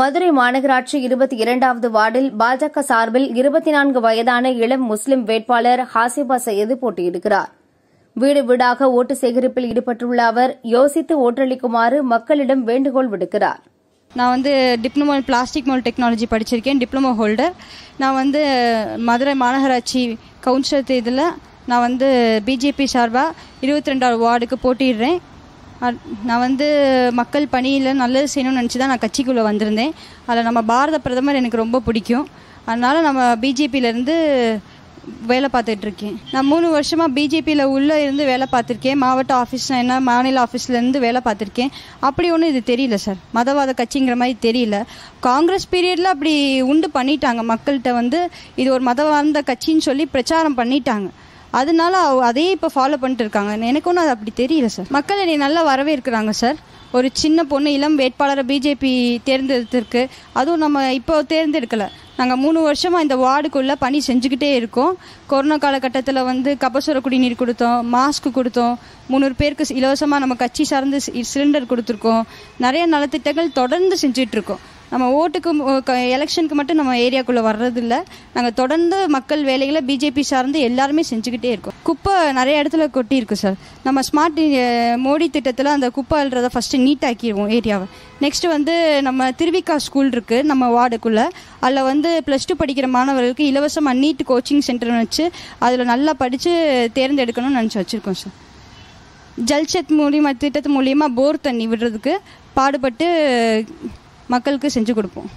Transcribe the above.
மதுரை மாநகராட்சி இருபத்தி இரண்டாவது வார்டில் பாஜக சார்பில் இருபத்தி நான்கு வயதான இளம் முஸ்லிம் வேட்பாளர் ஹாசிபா சையது போட்டியிடுகிறார். வீடு வீடாக ஓட்டு சேகரிப்பில் ஈடுபட்டுள்ள அவர் யோசித்து ஓட்டளிக்குமாறு மக்களிடம் வேண்டுகோள் விடுக்கிறார். நான் வந்து டிப்ளமோ பிளாஸ்டிக் மோல் டெக்னாலஜி படிச்சிருக்கேன் டிப்ளமோ ஹோல்டர். நான் வந்து மதுரை மாநகராட்சி கவுன்சிலர் தேர்தலில் நான் வந்து பிஜேபி சார்பாக இருபத்தி ரெண்டாவது வார்டுக்கு போட்டிடுறேன் நான் வந்து மக்கள் பணியில் நல்லது செய்யணும்னு நினச்சி தான் நான் கட்சிக்குள்ளே வந்திருந்தேன். அதில் நம்ம பாரத பிரதமர் எனக்கு ரொம்ப பிடிக்கும். அதனால் நம்ம பிஜேபியிலேருந்து வேலை பார்த்துட்ருக்கேன் நான் மூணு வருஷமாக பிஜேபியில் உள்ளே இருந்து வேலை பார்த்துருக்கேன். மாவட்ட ஆஃபீஸ் என்ன மாநில ஆஃபீஸ்லேருந்து வேலை பார்த்துருக்கேன். அப்படி ஒன்றும் இது தெரியல சார். மதவாத கட்சிங்கிற மாதிரி தெரியல. காங்கிரஸ் பீரியடில் அப்படி உண்டு பண்ணிட்டாங்க மக்கள்கிட்ட வந்து. இது ஒரு மதவார்ந்த கட்சின்னு சொல்லி பிரச்சாரம் பண்ணிட்டாங்க. அதனால அதையே இப்போ ஃபாலோ பண்ணிட்டு இருக்காங்க. எனக்கு ஒன்றும் அது அப்படி தெரியல சார் மக்கள் என்னை நல்லா வரவேற்கிறாங்க சார் ஒரு சின்ன பொண்ணு இளம் வேட்பாளரை பிஜேபி தேர்ந்தெடுத்திருக்கு. அதுவும் நம்ம இப்போ தேர்ந்தெடுக்கல. நாங்கள் மூணு வருஷமாக இந்த வார்டுக்குள்ளே பணி செஞ்சுக்கிட்டே இருக்கோம். கொரோனா காலகட்டத்தில் வந்து கபசுர குடிநீர் கொடுத்தோம் மாஸ்க் கொடுத்தோம். முந்நூறு பேருக்கு இலவசமாக நம்ம கட்சி சார்ந்து சிலிண்டர் கொடுத்துருக்கோம். நிறைய நலத்திட்டங்கள் தொடர்ந்து செஞ்சிட்ருக்கோம் நம்ம ஓட்டுக்கு எலெக்ஷனுக்கு மட்டும் நம்ம ஏரியாக்குள்ளே வர்றதில்ல. நாங்கள் தொடர்ந்து மக்கள் வேலைகளை பிஜேபி சார்ந்து எல்லாருமே செஞ்சுக்கிட்டே இருக்கோம். குப்பை நிறைய இடத்துல கொட்டியிருக்கு சார். நம்ம ஸ்மார்ட் மோடி திட்டத்தில் அந்த குப்பை அள்ளுறதை ஃபஸ்ட்டு நீட்டாக்கிடுவோம் ஏரியாவை. நெக்ஸ்ட்டு வந்து நம்ம திருவிக்கா ஸ்கூல் இருக்குது நம்ம வார்டுக்குள்ளே. அதில் வந்து ப்ளஸ் டூ படிக்கிற மாணவர்களுக்கு இலவசமாக நீட் கோச்சிங் சென்டர் வச்சு அதில் நல்லா படித்து தேர்ந்தெடுக்கணும்னு நினச்சி வச்சுருக்கோம் சார். ஜல்சத் மூலியமாக திட்டத்து மூலியமாக போர் தண்ணி விடுறதுக்கு பாடுபட்டு மக்களுக்கு செஞ்சு கொடுப்போம்.